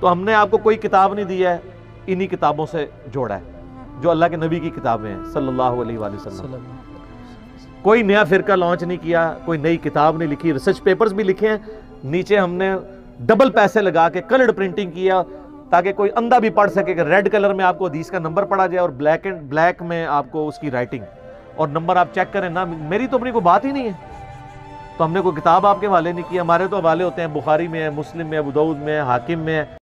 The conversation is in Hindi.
तो हमने आपको कोई किताब नहीं दिया है इन्हीं किताबों से जोड़ा है जो अल्लाह के नबी की किताबें हैं सल्लल्लाहु अलैहि वसल्लम। कोई नया फिरका लॉन्च नहीं किया कोई नई किताब नहीं लिखी रिसर्च पेपर्स भी लिखे हैं नीचे हमने डबल पैसे लगा के कलर्ड प्रिंटिंग किया ताकि कोई अंधा भी पढ़ सके कि रेड कलर में आपको हदीस का नंबर पढ़ा जाए और ब्लैक एंड ब्लैक में आपको उसकी राइटिंग और नंबर आप चेक करें ना मेरी तो अपनी कोई बात ही नहीं है। तो हमने कोई किताब आपके हवाले नहीं की हमारे तो हवाले होते हैं बुखारी में है मुस्लिम में है में है हाकिम में